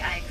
I.